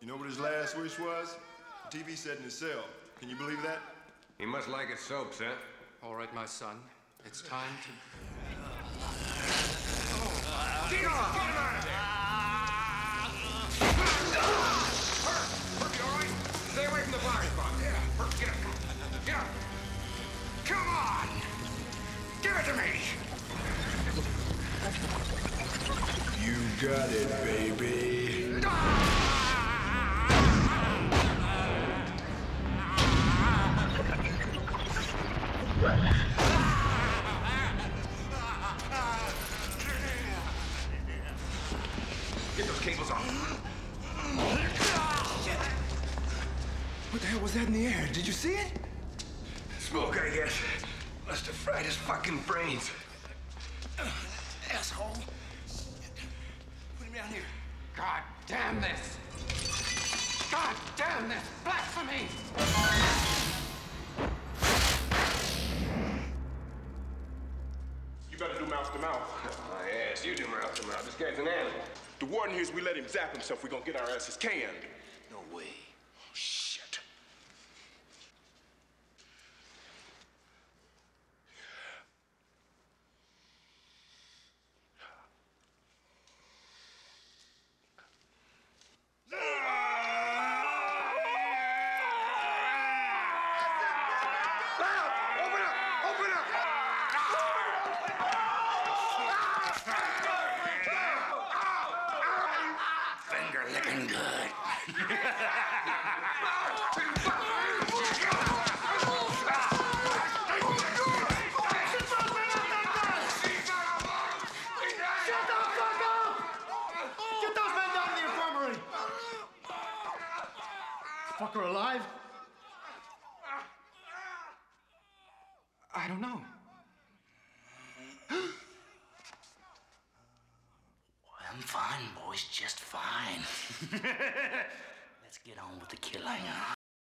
You know what his last wish was? TV set in his cell. Can you believe that? He must like his soaps, huh? All right, my son. It's time to. Get off! Get him out of there! Herb! Herb, you all right? Stay away from the bars, Bob. Yeah. Herb, get up. Get up. Come on! Give it to me! You got it, baby. Get those cables off. What the hell was that in the air? Did you see it? Smoke, I guess. Must have fried his fucking brains. Asshole. Put him down here. God damn this! God damn this! Blasphemy! You better do mouth to mouth. Oh, My ass, you do mouth to mouth. This guy's an animal. The warden hears we let him zap himself, we gonna get our asses canned. No way. Shit. Open up! Open up! Licking good. Get those men the infirmary! Fucker alive? I don't know. I'm fine, boys, just fine. Let's get on with the killing?